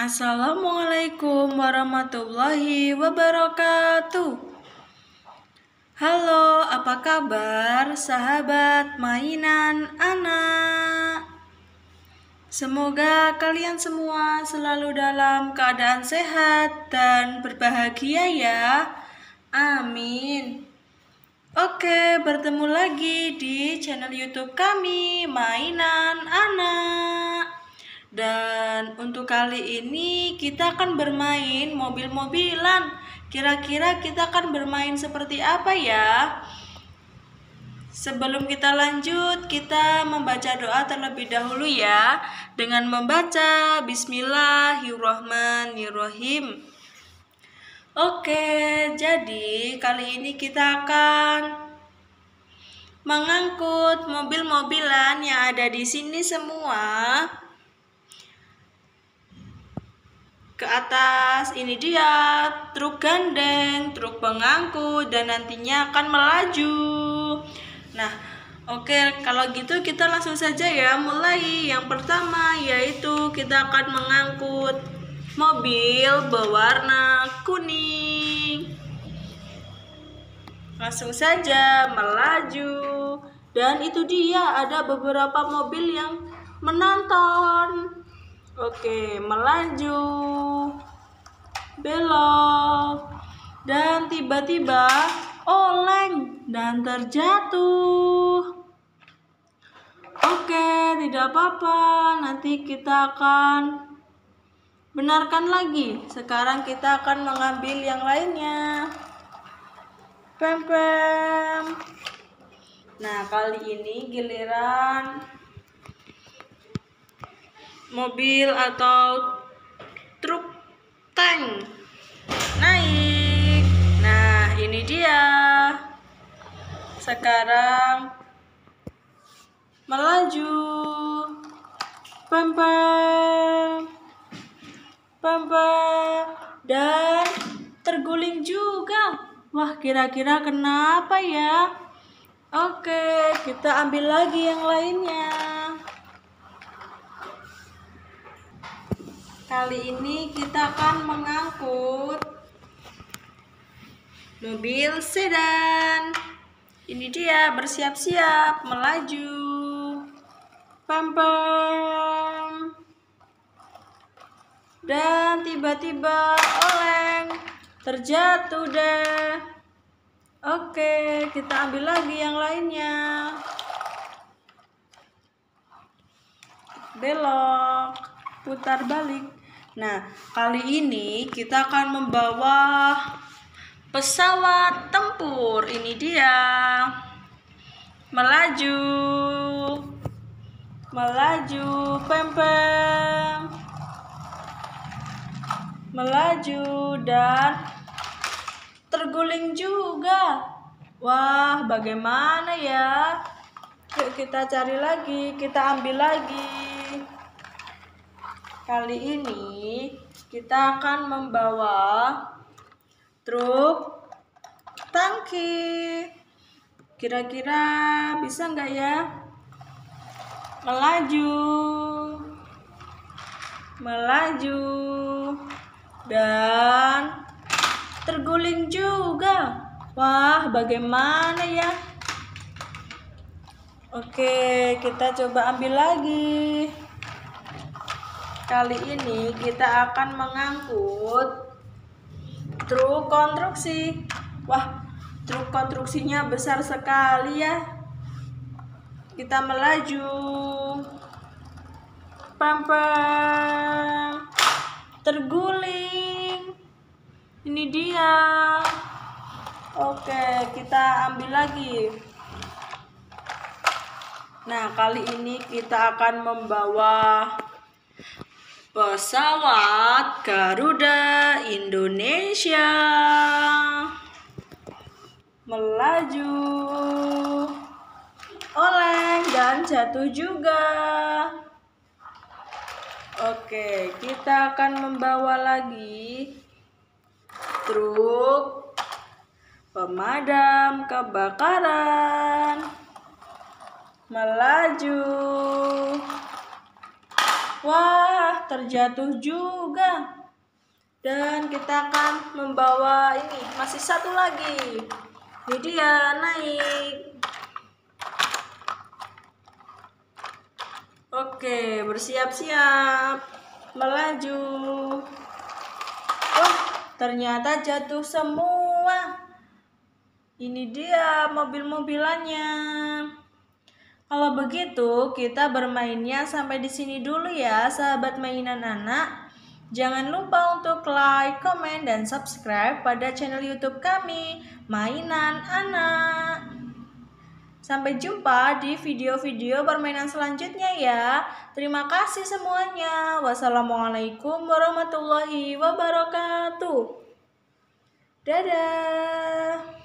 Assalamualaikum warahmatullahi wabarakatuh. Halo, apa kabar sahabat mainan anak? Semoga kalian semua selalu dalam keadaan sehat dan berbahagia ya. Amin. Oke, bertemu lagi di channel YouTube kami, Mainan Anak. Dan untuk kali ini kita akan bermain mobil-mobilan. Kira-kira kita akan bermain seperti apa ya? Sebelum kita lanjut, kita membaca doa terlebih dahulu ya dengan membaca Bismillahirrahmanirrahim. Oke, jadi kali ini kita akan mengangkut mobil-mobilan yang ada di sini semua ke atas. Ini dia truk gandeng truk pengangkut dan nantinya akan melaju. Nah oke kalau gitu kita langsung saja ya mulai. Yang pertama yaitu kita akan mengangkut mobil berwarna kuning. Langsung saja melaju. Dan itu dia ada beberapa mobil yang menonton Oke, melaju, belok, dan tiba-tiba oleng dan terjatuh. Oke, tidak apa-apa. Nanti kita akan benarkan lagi. Sekarang kita akan mengambil yang lainnya. Pem pem. Nah, kali ini giliran mobil atau truk tank naik. Nah, ini dia. Sekarang melaju. Pem pem. Dan terguling juga. Wah, kira-kira kenapa ya? Oke, kita ambil lagi yang lainnya. Kali ini kita akan mengangkut mobil sedan. Ini dia bersiap-siap melaju. Pam pam. Dan tiba-tiba oleng terjatuh deh. Oke, kita ambil lagi yang lainnya. Belok, putar balik. Nah, kali ini kita akan membawa pesawat tempur. Ini dia. Melaju. Melaju, pempem. Melaju dan terguling juga. Wah, bagaimana ya? Yuk kita cari lagi, kita ambil lagi. Kali ini kita akan membawa truk tangki. Kira-kira bisa nggak ya? Melaju, melaju, dan terguling juga. Wah, bagaimana ya? Oke, kita coba ambil lagi. Kali ini kita akan mengangkut truk konstruksi. Wah, truk konstruksinya besar sekali ya. Kita melaju. Pam pam. Terguling. Ini dia. Oke, kita ambil lagi. Nah, kali ini kita akan membawa Pesawat Garuda Indonesia melaju, oleng dan jatuh juga. Oke, kita akan membawa lagi truk pemadam kebakaran melaju. Wah, terjatuh juga. Dan kita akan membawa ini, masih satu lagi. Ini dia, naik. Oke, bersiap-siap. Melaju. Oh, ternyata jatuh semua. Ini dia mobil-mobilannya. Kalau begitu, kita bermainnya sampai di sini dulu ya, sahabat mainan anak. Jangan lupa untuk like, komen, dan subscribe pada channel YouTube kami, Mainan Anak. Sampai jumpa di video-video permainan selanjutnya ya. Terima kasih semuanya. Wassalamualaikum warahmatullahi wabarakatuh. Dadah.